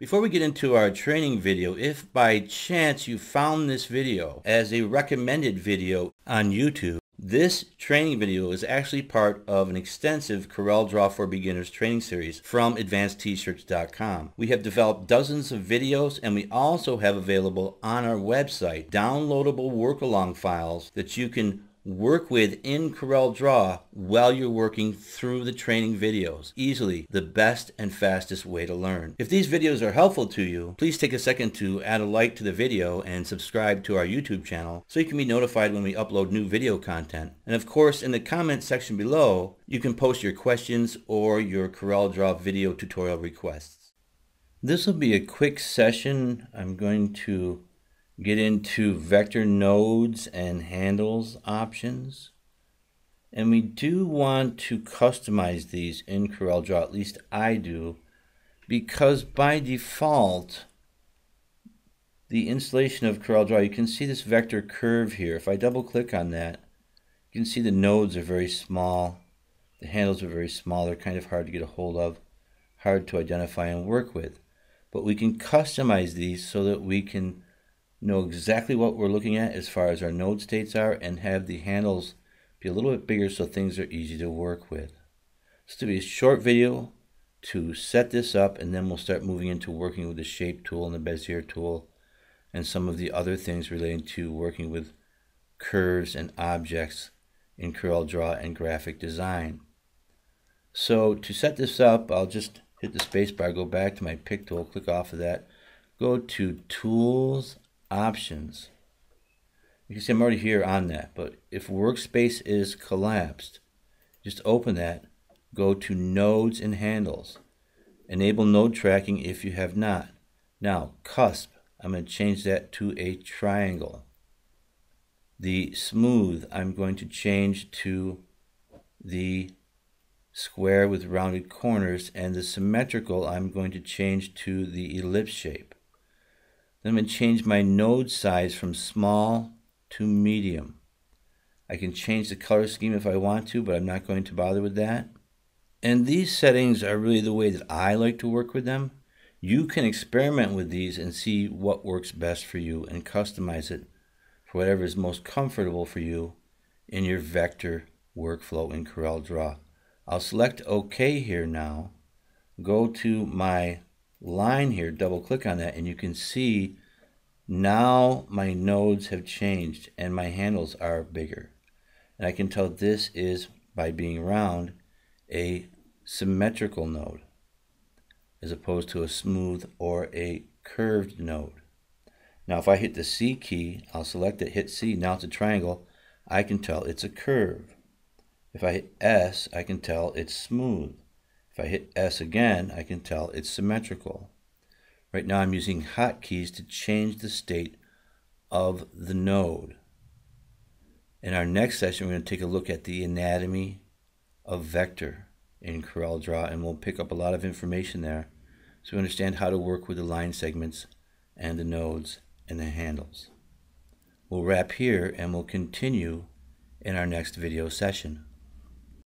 Before we get into our training video, if by chance you found this video as a recommended video on YouTube, this training video is actually part of an extensive CorelDRAW for Beginners training series from AdvancedTshirts.com. We have developed dozens of videos and we also have available on our website downloadable work-along files that you can work with in CorelDRAW while you're working through the training videos. Easily the best and fastest way to learn. If these videos are helpful to you, please take a second to add a like to the video and subscribe to our YouTube channel so you can be notified when we upload new video content. And of course, in the comment section below, you can post your questions or your CorelDRAW video tutorial requests. This will be a quick session. I'm going to get into vector nodes and handles options. And we do want to customize these in CorelDRAW, at least I do, because by default, the installation of CorelDRAW, you can see this vector curve here. If I double click on that, you can see the nodes are very small. The handles are very small. They're kind of hard to get a hold of, hard to identify and work with. But we can customize these so that we can know exactly what we're looking at as far as our node states are and have the handles be a little bit bigger so things are easy to work with. This will be a short video to set this up and then we'll start moving into working with the shape tool and the Bezier tool and some of the other things relating to working with curves and objects in CorelDRAW and graphic design. So to set this up, I'll just hit the spacebar, go back to my pick tool, click off of that, go to Tools, options. You can see I'm already here on that, but if workspace is collapsed, just open that, go to nodes and handles. Enable node tracking if you have not. Now, cusp, I'm going to change that to a triangle. The smooth, I'm going to change to the square with rounded corners, and the symmetrical, I'm going to change to the ellipse shape. Then I'm going to change my node size from small to medium. I can change the color scheme if I want to, but I'm not going to bother with that. And these settings are really the way that I like to work with them. You can experiment with these and see what works best for you and customize it for whatever is most comfortable for you in your vector workflow in CorelDRAW. I'll select OK here now, go to my line here, double click on that, and you can see now my nodes have changed and my handles are bigger. And I can tell this is, by being round, a symmetrical node as opposed to a smooth or a curved node. Now if I hit the C key, I'll select it, hit C, now it's a triangle, I can tell it's a curve. If I hit S, I can tell it's smooth. If I hit S again, I can tell it's symmetrical. Right now I'm using hotkeys to change the state of the node. In our next session, we're going to take a look at the anatomy of vector in CorelDRAW, and we'll pick up a lot of information there so we understand how to work with the line segments and the nodes and the handles. We'll wrap here and we'll continue in our next video session.